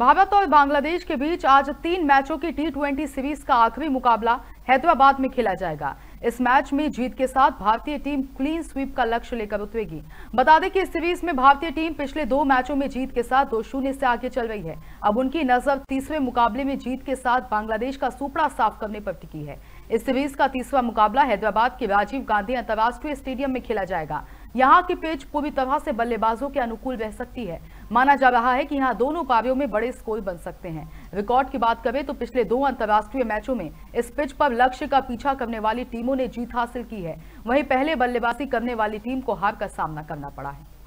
भारत और बांग्लादेश के बीच आज तीन मैचों की टी सीरीज़ का आखिरी मुकाबला हैदराबाद में खेला जाएगा। इस मैच में जीत के साथ भारतीय टीम क्लीन स्वीप का लक्ष्य लेकर उतरेगी। बता दें कि इस सीरीज़ में भारतीय टीम पिछले दो मैचों में जीत के साथ दो शून्य से आगे चल रही है। अब उनकी नज़र तीसरे मुकाबले में जीत के साथ बांग्लादेश का सुपड़ा साफ़ करने पर टिकी है। इस सीरीज़ का तीसरा मुकाबला हैदराबाद के राजीव गांधी अंतर्राष्ट्रीय स्टेडियम में खेला जाएगा। यहाँ की पिच पूरी तरह से बल्लेबाजों के अनुकूल रह सकती है। माना जा रहा है कि यहाँ दोनों पारियों में बड़े स्कोर बन सकते हैं। रिकॉर्ड की बात करें तो पिछले दो अंतर्राष्ट्रीय मैचों में इस पिच पर लक्ष्य का पीछा करने वाली टीमों ने जीत हासिल की है। वहीं पहले बल्लेबाजी करने वाली टीम को हार का सामना करना पड़ा है।